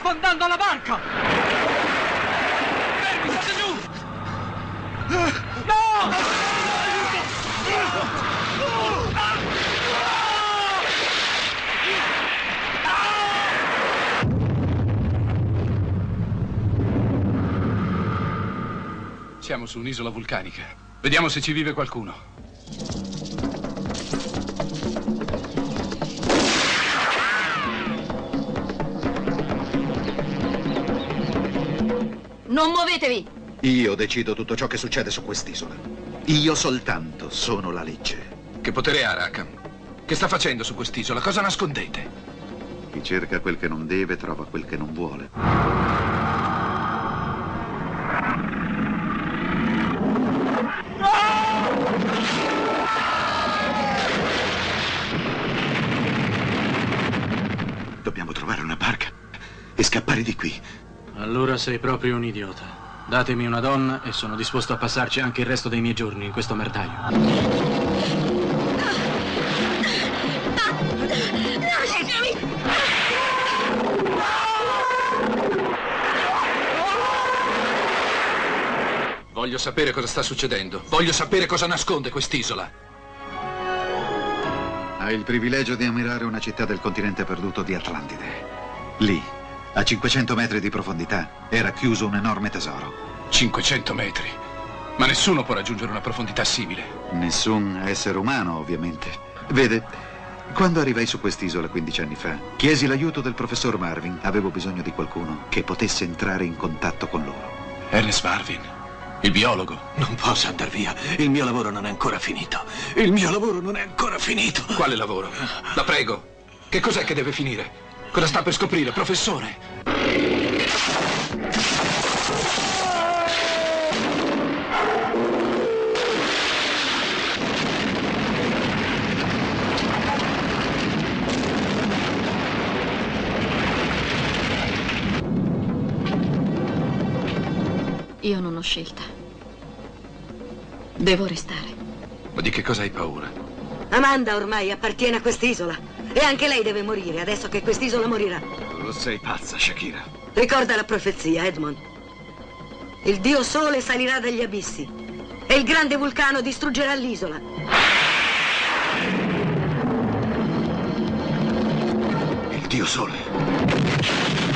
affondando la barca! Fermi, state giù! No! Siamo su un'isola vulcanica. Vediamo se ci vive qualcuno. Non muovetevi! Io decido tutto ciò che succede su quest'isola. Io soltanto sono la legge. Che potere ha Rackham? Che sta facendo su quest'isola? Cosa nascondete? Chi cerca quel che non deve trova quel che non vuole. Dobbiamo trovare una barca e scappare di qui. Allora sei proprio un idiota. Datemi una donna e sono disposto a passarci anche il resto dei miei giorni in questo merdaio. Lasciami! Voglio sapere cosa sta succedendo. Voglio sapere cosa nasconde quest'isola. Hai il privilegio di ammirare una città del continente perduto di Atlantide. Lì, a 500 metri di profondità, era chiuso un enorme tesoro. 500 metri. Ma nessuno può raggiungere una profondità simile. Nessun essere umano, ovviamente. Vede, quando arrivai su quest'isola 15 anni fa, chiesi l'aiuto del professor Marvin. Avevo bisogno di qualcuno che potesse entrare in contatto con loro. Ernest Marvin, il biologo. Non posso andare via. Il mio lavoro non è ancora finito. Il mio lavoro non è ancora finito. Quale lavoro? La prego. Che cos'è che deve finire? Cosa sta per scoprire, professore? Io non ho scelta. Devo restare. Ma di che cosa hai paura? Amanda ormai appartiene a quest'isola. E anche lei deve morire adesso che quest'isola morirà. Tu sei pazza, Shakira. Ricorda la profezia, Edmond. Il dio sole salirà dagli abissi e il grande vulcano distruggerà l'isola. Il dio sole.